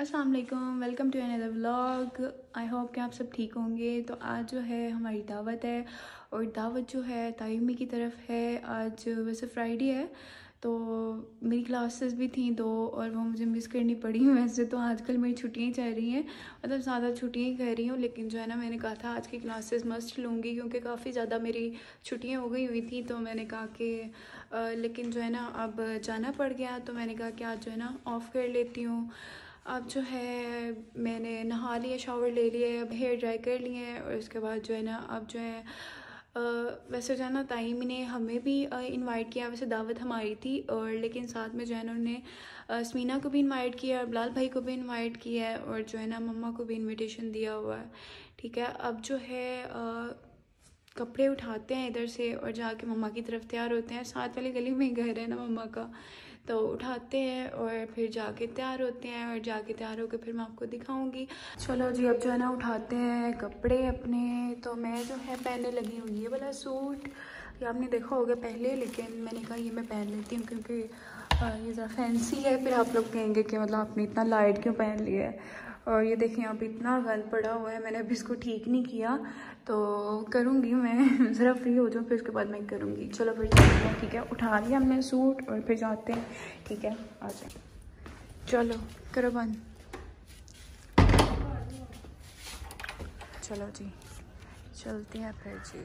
अस्सलाम वालेकुम to another vlog I hope कि आप सब ठीक होंगे। तो आज जो है, हमारी दावत है और दावत जो है ताइमी की तरफ़ है। आज वैसे फ्राइडे है तो मेरी क्लासेस भी थी दो और वो मुझे मिस करनी पड़ी वैसे तो। आजकल मेरी छुट्टियाँ चल रही हैं मतलब ज़्यादा छुट्टियाँ कह रही हूँ, लेकिन जो है ना, मैंने कहा था आज की क्लासेस मस्ट लूँगी क्योंकि काफ़ी ज़्यादा मेरी छुट्टियाँ हो गई हुई थी तो मैंने कहा कि लेकिन जो है ना, अब जाना पड़ गया तो मैंने कहा कि आज जो है ना ऑफ़ कर लेती हूँ। अब जो है मैंने नहा लिया शावर ले लिए अब हेयर ड्राई कर लिए और उसके बाद जो है ना अब जो है आ, वैसे जो है ना ताइम ने हमें भी इनवाइट किया। वैसे दावत हमारी थी और लेकिन साथ में जो है ना उन्होंने स्मीना को भी इनवाइट किया और बिलाल भाई को भी इनवाइट किया है और जो है ना मम्मा को भी इनविटेशन दिया हुआ है। ठीक है अब जो है आ, कपड़े उठाते हैं इधर से और जाके मम्मा की तरफ़ तैयार होते हैं। साथ वाली गली में घर है ना मम्मा का। तो उठाते हैं और फिर जाके तैयार होते हैं और जाके तैयार होकर फिर मैं आपको दिखाऊँगी। चलो जी, अब जो है ना उठाते हैं कपड़े अपने। तो मैं जो है पहनने लगी हूँ ये वाला सूट। ये आपने देखा होगा पहले, लेकिन मैंने कहा ये मैं पहन लेती हूँ क्योंकि ये ज़रा फैंसी है। फिर आप लोग कहेंगे कि मतलब आपने इतना लाइट क्यों पहन लिया है? और ये देखें यहाँ पे इतना गंद पड़ा हुआ है, मैंने अभी इसको ठीक नहीं किया तो करूँगी मैं, ज़रा फ्री हो जाऊँ, फिर उसके बाद मैं करूँगी। चलो फिर चलते हैं ठीक है, उठा लिया हमने सूट और फिर जाते हैं, ठीक है आ जाए चलो, करो बंद। चलो जी, चलते हैं फिर जी।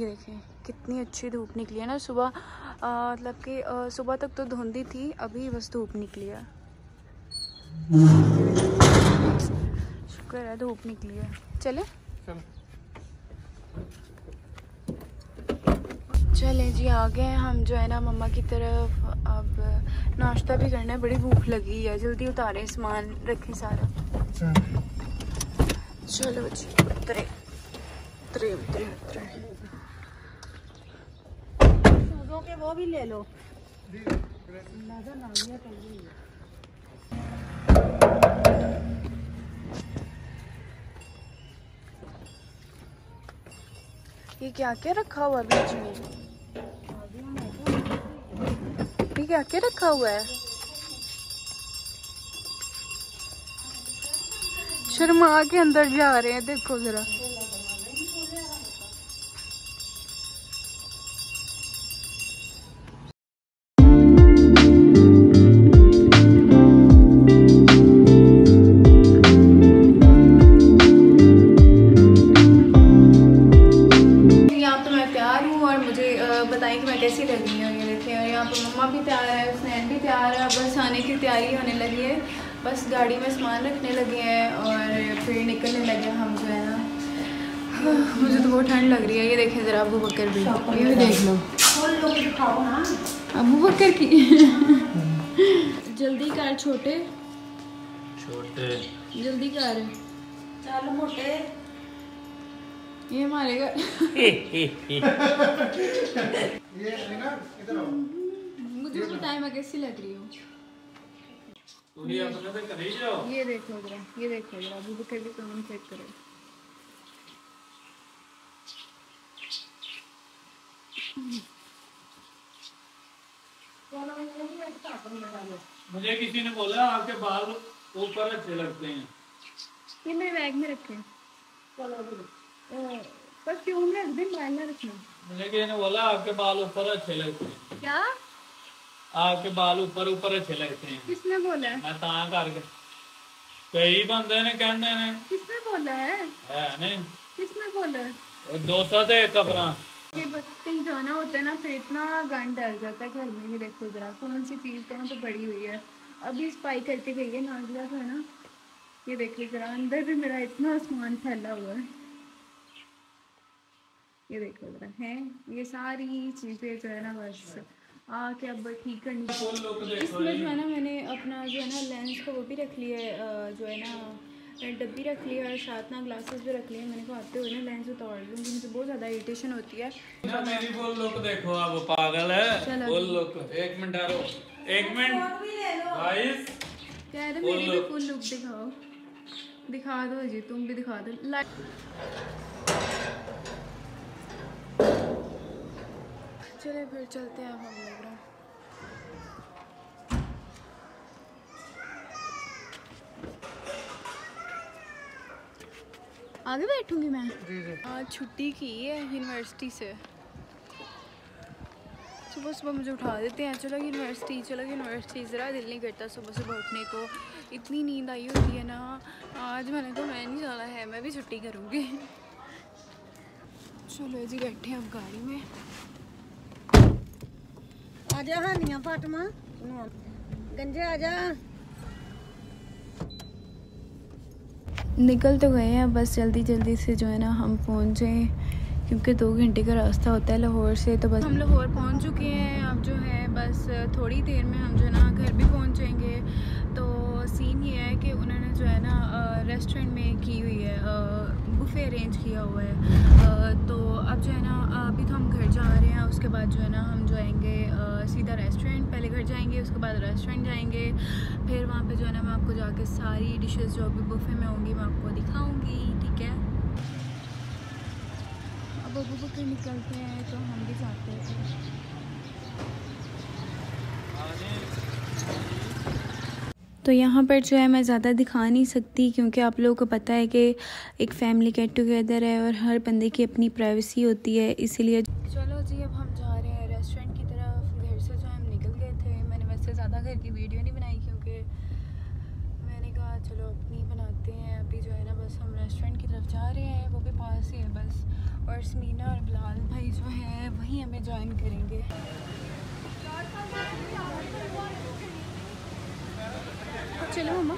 ये देखें कितनी अच्छी धूप निकली है ना, सुबह मतलब कि सुबह तक तो धुंधी थी, अभी बस धूप निकली है। शुक्र है धूप निकली है। चले? चले। जी आ गए हम जो है ना मम्मा की तरफ़। अब नाश्ता भी करना है बड़ी भूख लगी है। जल्दी उतारे सामान रखे सारा। चलो जी उतरे। उतरे उतरे उतरे। के वो भी ले लो। ये क्या क्या रखा हुआ बीच में? ये क्या क्या रखा हुआ है? शर्मा के अंदर जा रहे हैं, देखो जरा। बस आने की तैयारी होने लगी है। बस गाड़ी में सामान रखने लगे हैं और फिर निकलने लगे हम जो है ना। मुझे तो बहुत ठंड लग रही है ये देखें ज़रा अबू बकर भी। ये भी देख लो। अबू बकर की। जल्दी कर छोटे। छोटे। जल्दी कर। चल मोटे। ये हमारे घर मुझे बताए मैं कैसी लग रही हूँ ये देखो जरा ये देखो जरा अभी बकर भी कमेंट चेक करो। मुझे किसी ने बोला आपके बाल ऊपर अच्छे लगते हैं। ये मेरे बैग में रखे पर क्यों? रख दे मोबाइल में रखना। मुझे किसी ने बोला आपके बाल ऊपर अच्छे लगते हैं। क्या? आपके बाल ऊपर ऊपर अच्छे लगते हैं किसने बोला है मैं ਤਾਂ ਕਰਕੇ ਕਈ ਬੰਦੇ ਨੇ ਕਹਿੰਦੇ ਨੇ किसने बोला है ਹੈ ਨਹੀਂ किसने बोला है ਉਹ 200 ਤੇ ਇੱਕ ਆਪਣਾ ये बस कहीं जाना होता है ना फिर इतना गंद डर जाता है घर में भी देखो जरा कौन सी चीज़ कहाँ तो पड़ी हुई है अभी सफाई करके गई है नाजिया का ना ये देखिए जरा अंदर भी मेरा इतना सामान फैला हुआ है ये देखो जरा है ये सारी चीज़ें जो है ना बस आके अब ठीक करनी इसमें जो है ना मैंने अपना जो है ना लेंस का वो भी रख लिया है जो है ना डब्बी रख ली है साथ ना ग्लासेस भी रख लिए मैंने कहा आते हुए ना लेंस उतार लूँगी मुझे बहुत ज़्यादा इरिटेशन होती है। ना मेरी फुल लुक देखो आप पागल है। फुल लुक एक मिनट ठहरो एक मिनट। गाइस कह रहे मेरी भी फुल लुक दिखाओ। दिखा दो जी तुम भी दिखा दो। लाइट चले फिर चलते हैं हम लोग आगे बैठूँगी मैं? जी जी। आज छुट्टी की है यूनिवर्सिटी से। सुबह सुबह मुझे उठा देते हैं। चलो यूनिवर्सिटी चलो यूनिवर्सिटी ज़रा दिल नहीं करता सुबह सुबह उठने को। इतनी नींद आई होती है ना। आज मैंने तो मैं नहीं जाना है मैं भी छुट्टी करूँगी। चलो जी बैठे हम गाड़ी में। आजा हानिया फाटमा गंजे आजा निकल तो गए हैं बस जल्दी जल्दी से जो है ना हम पहुँच क्योंकि दो घंटे का रास्ता होता है लाहौर से तो बस हम लाहौर पहुँच चुके हैं अब जो है बस थोड़ी देर में हम जो है ना घर भी पहुँच जाएँगे तो सीन ये है कि उन्होंने जो है ना रेस्टोरेंट में की हुई है बुफे अरेंज किया हुआ है तो अब जो है ना अभी तो हम घर जा रहे हैं उसके बाद जो है ना हम जाएँगे अ, सीधा रेस्टोरेंट पहले घर जाएँगे, उसके बाद रेस्टोरेंट जाएँगे। फिर वहाँ पे जो है ना, मैं आपको जाके सारी डिशेस जो अभी बुफे में होंगी, मैं आपको दिखाऊँगी, ठीक है? अब अबू बकर निकलते हैं तो हम भी जाते हैं। तो यहाँ पर जो है, मैं ज़्यादा दिखा नहीं सकती, क्योंकि आप लोगों को पता है कि एक फैमिली गेट टुगेदर है और हर बंदे की अपनी प्राइवेसी होती है, इसीलिए चलो जा रहे हैं रेस्टोरेंट की तरफ़ घर से जो हम निकल गए थे मैंने वैसे ज़्यादा घर की वीडियो नहीं बनाई क्योंकि मैंने कहा चलो अपनी बनाते हैं अभी जो है ना बस हम रेस्टोरेंट की तरफ़ जा रहे हैं वो भी पास ही है बस और समीना और बिलाल भाई जो है वहीं हमें ज्वाइन करेंगे। चलो मम्मा।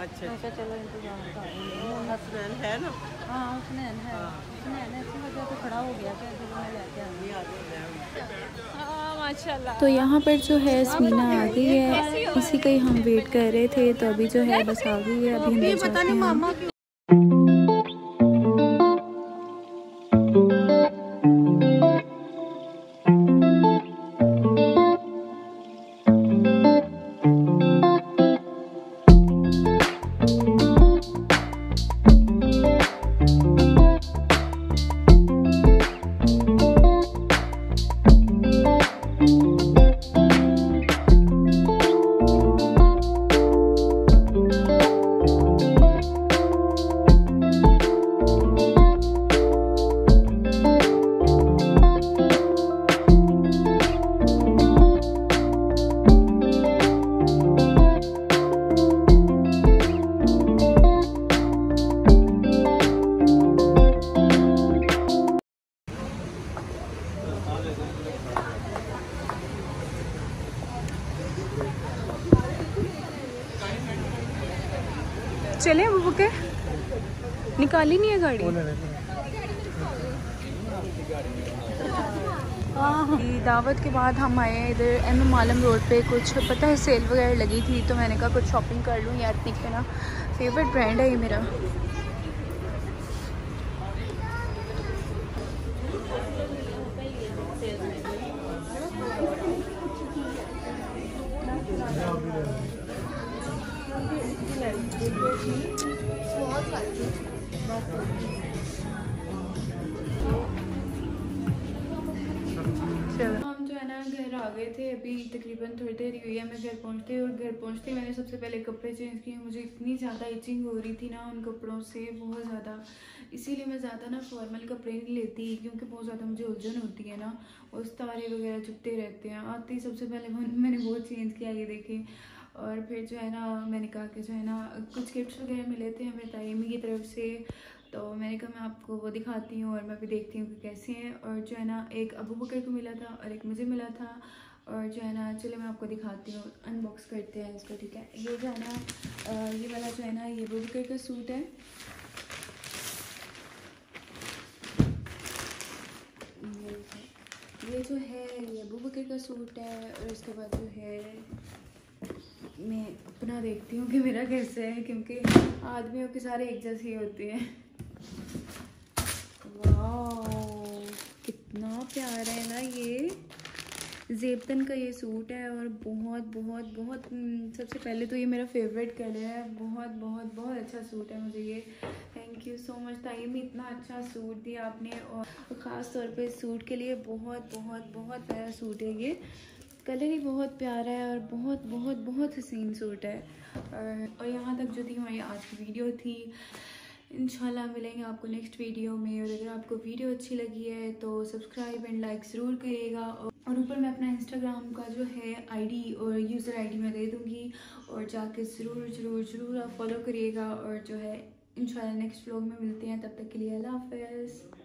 अच्छा। चलो इंतज़ार कर है। ना? हाँ हसनैन है वजह तो खड़ा हो गया क्या मैं लेके आऊँगी तो यहाँ पर जो है समीना आ गई है। इसी का ही हम वेट कर रहे थे तो अभी जो है बस आ गई है अभी हम निकाली नहीं है गाड़ी? की दावत के बाद हम आए हैं इधर एम एम आलम रोड पे। कुछ पता है सेल वगैरह लगी थी तो मैंने कहा कुछ शॉपिंग कर लूँ यार निकले ना। फेवरेट ब्रांड है ये मेरा। तकरीबन थोड़ी देर हुई है, मैं घर पहुँचते और घर पहुँचते मैंने सबसे पहले कपड़े चेंज किए। मुझे इतनी ज़्यादा इचिंग हो रही थी ना उन कपड़ों से, बहुत ज़्यादा। इसीलिए मैं ज़्यादा ना फॉर्मल कपड़े नहीं लेती, क्योंकि बहुत ज़्यादा मुझे उलझन होती है ना उस तारे वगैरह चुपते रहते हैं। आते ही सबसे पहले मैंने वो चेंज किया, ये देखें। और फिर जो है ना, मैंने कहा कि जो है ना, कुछ गिफ्ट्स वगैरह मिले थे हमें ताइमी की तरफ़ से तो मैंने कहा मैं आपको वो दिखाती हूँ और मैं भी देखती हूँ कि कैसे हैं। और जो है ना, एक अबू बकर को मिला था और एक मुझे मिला था। और जो है ना चलो मैं आपको दिखाती हूँ अनबॉक्स करते हैं इसको, ठीक है? ये जो है ना ये वाला जो है ना, ये अबू बकर का सूट है। ये- ये जो है, ये अबू बकर का सूट है, और इसके बाद जो है, मैं अपना देखती हूँ कि मेरा कैसे है, क्योंकि आदमियों के सारे एक जैसे ही होते हैं। वाह कितना प्यारा है ना ये। जेबतन का ये सूट है और बहुत बहुत बहुत हम्म, सबसे पहले तो ये मेरा फेवरेट कलर है। बहुत बहुत बहुत अच्छा सूट है मुझे ये। Thank you so much time इतना अच्छा सूट दिया आपने और ख़ास तौर पे सूट के लिए बहुत बहुत बहुत प्यारा सूट है ये। कलर ही बहुत प्यारा है और बहुत बहुत बहुत हसीन सूट है। और, और यहाँ तक जो थी हमारी आज की वीडियो थी इंशाल्लाह मिलेंगे आपको नेक्स्ट वीडियो में। और अगर आपको वीडियो अच्छी लगी है तो सब्सक्राइब एंड लाइक ज़रूर करिएगा और ऊपर मैं अपना इंस्टाग्राम का जो है आईडी और यूज़र आईडी मैं दे दूँगी और जाके ज़रूर ज़रूर ज़रूर आप फॉलो करिएगा और जो है इंशाल्लाह नेक्स्ट व्लॉग में मिलते हैं, तब तक के लिए अल्लाह हाफ़